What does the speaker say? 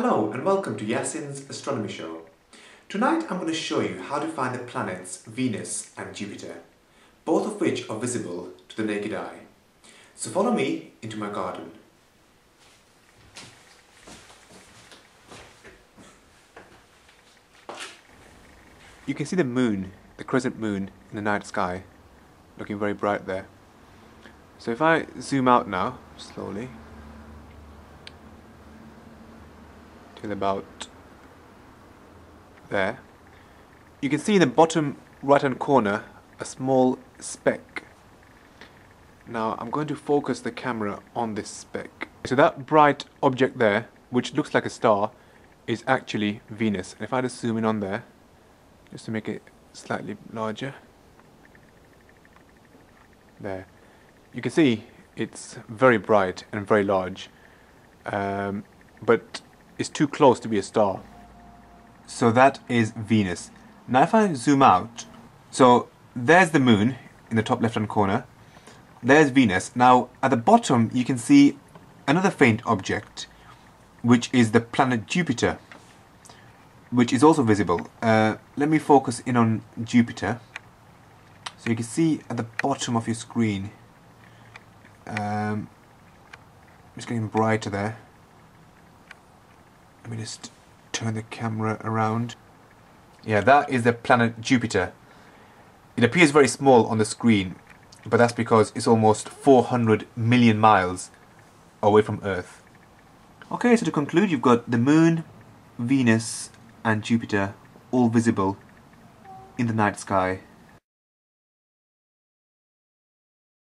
Hello and welcome to Yasin's Astronomy Show. Tonight I'm going to show you how to find the planets Venus and Jupiter, both of which are visible to the naked eye. So follow me into my garden. You can see the moon, the crescent moon in the night sky, looking very bright there. So if I zoom out now, slowly, till about there, you can see in the bottom right hand corner a small speck. Now I'm going to focus the camera on this speck. So that bright object there, which looks like a star, is actually Venus. And if I just zoom in on there, just to make it slightly larger, there, you can see it's very bright and very large, um, but it's too close to be a star. So that is Venus. Now if I zoom out, so there's the moon in the top left hand corner, there's Venus. Now at the bottom you can see another faint object which is the planet Jupiter which is also visible. Uh, let me focus in on Jupiter. So you can see at the bottom of your screen, um, it's getting brighter there. Let me just turn the camera around. Yeah, that is the planet Jupiter. It appears very small on the screen, but that's because it's almost 400 million miles away from Earth. Okay, so to conclude, you've got the Moon, Venus, and Jupiter all visible in the night sky